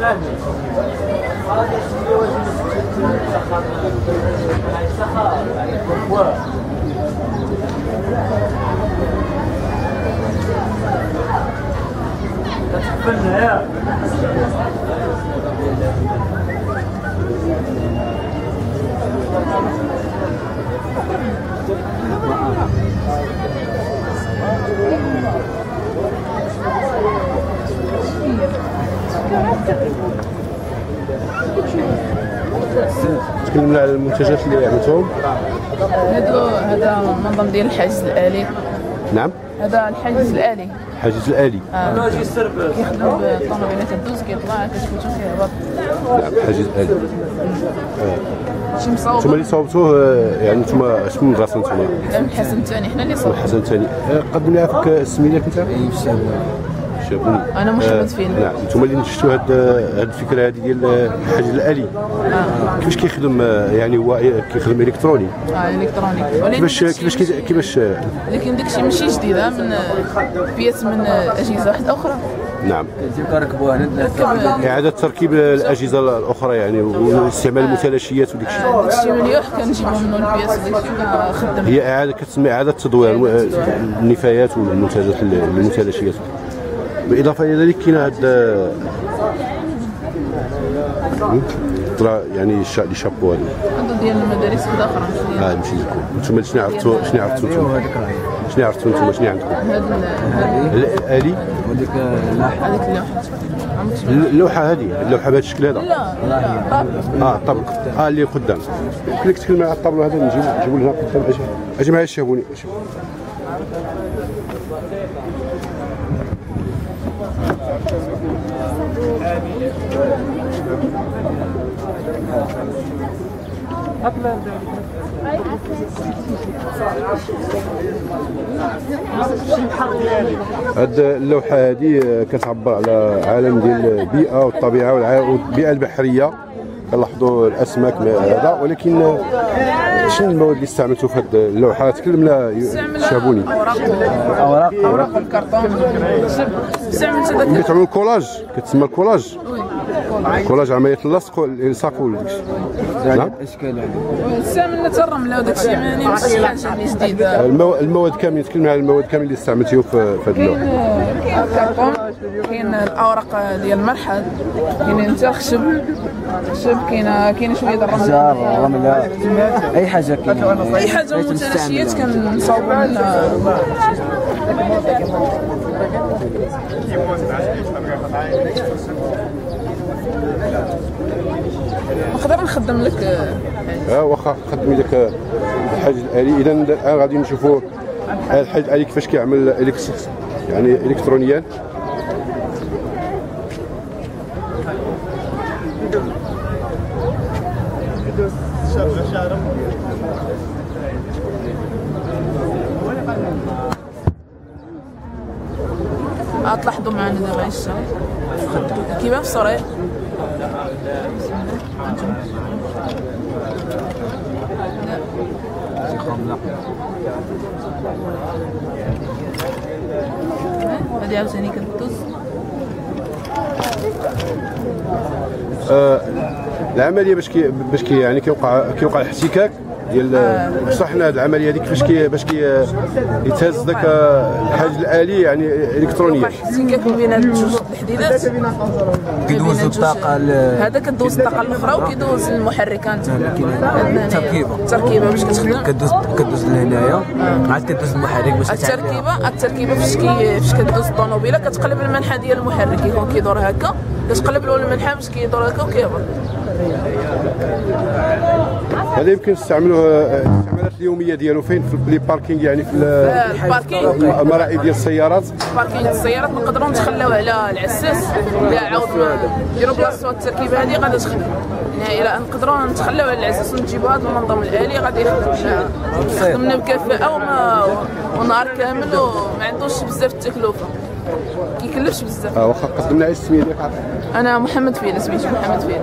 That's a تكلمنا على المنتجات اللي عملتهم؟ هادو هذا منظم ديال الحاجز الآلي. نعم. هذا الحاجز الآلي. حاجز الآلي. آه. كيخدم بالطوموبيلات الدوز كيطلع كتفوتو كيهبط. نعم حاجز الالي شي أنتم اللي صوبتوه آه، يعني أنتم شنو من راسكم أنتم الحسن الثاني حنا اللي صوب حسن ثاني. آه، قدم لنا فيك سميتك أنت؟ شابوني أنا محمد فين نعم. أنتم اللي نتجتوا هاد هاد الفكرة هذه ديال الحاجز الآلي. كيفاش كيخدم آه، يعني هو كيخدم إلكتروني. آه إلكترونيك. ولكن كيفاش كيفاش كيفاش آه، لكن داكشي ماشي جديد آه، من بيات من أجهزة واحدة أخرى. نعم. كنركبوا هنا إعادة تركيب الأجهزة الأخرى يعني واستعمال المتلاشيات وديك الشيء آه، داكشي مليح كنجيبو منه البيات وداكشي كنخدم. هي إعادة كتسمى إعادة تدوير. النفايات والمنتجات المتلاشيات بالاضافه إلى ذلك كاين هاد طلع يعني الشا- لي شابو هذا. هادو ديال المدارس ماشي ديال- آه ماشي لكم أنتم شنو عرفتوا شنو عرفتوا أنتم شنو عرفتوا أنتم شنو عندكم؟ هاد ال- الآلي؟ هذيك اللوحة. عمرك شفت اللوحة هذه اللوحة بهذا الشكل هذا؟ لا. آه. الطبق آه اللي قدام. لك تكلم على الطابلو هذا نجيب نجيبوا لنا قدام. أجي معايا شافوني هاد اللوحة هذه كتعبر على عالم ديال البيئة والطبيعة والبيئة البحرية. كنلاحظوا الأسماك هذا. ولكن شنو المواد اللي استعملتوا في هاد اللوحة؟ تكلمنا شابوني. أوراق أوراق. الكرتون. استعملت ملي هذاك تعملوا الكولاج؟ كتسمى الكولاج؟ الكولاج عملية اللصق والالصاق والداكشي نعم؟ إشكال. استعملنا حتى الرمله وداك الشيء يعني ماشي حاجة المو- المواد كاملين تكلمنا على المواد كاملين اللي استعملتيهم في في هاد كاين كاين الأوراق ديال المرحل كاين حتى الخشب الخشب كاين كاين شوية د حجار الرمله رمله أي حاجة كاينة؟ أي حاجة متلاشيات كنصاوبوا منها نقدر نخدم لك. ها واخا خدمي لك الحاج الآلي. اذا الآن غادي نشوفوا الحاج الآلي كيفاش كيعمل يعني إلكترونيا. تلاحظوا معنا دابا الشغل كيبان في الصورة كدوز العملية باش كي باش كي يعني كيوقع كيوقع الاحتكاك؟ ديال بصح هنا هاد العملية هذيك كيفاش كي باش كي يتهز ذاك الحاجز الآلي يعني إلكترونية. الاحتكاك بين هاد جوج الحديدات. كيدوز ل- هذا كدوز الطاقة الأخرى وكيدوز المحركات. التركيبة. التركيبة باش كتخدم كدوز كدوز لهنايا. عاد كدوز المحرك باش التركيبه التركيبة فاش كي فاش كدوز الطوموبيلة كتقلب المنحى ديال المحرك. يكون كيدور هكا. كتقلب له المنحى باش كيدور هكا وكيهبط. هذا يمكن تستعملوه الاستعمالات اليومية ديالو فين؟ في ال les parkings يعني في ال- ال parking. المرائب ديال السيارات. parking السيارات نقدروا نتخلاو على العساس. لا عاود ما نديروا بلاصتو التركيبة هذه غادي تخدم إلى نقدروا نتخلاو على العساس ونجيبوا هذا المنظم الآلي غادي يخدمنا بكفاءه وما ونهار كامل وما عندوش بزاف التكلفة. كيكلفش بزاف. آه، واخا قدمنا على السمية ديالك. أنا محمد فيل سميتو محمد فيل.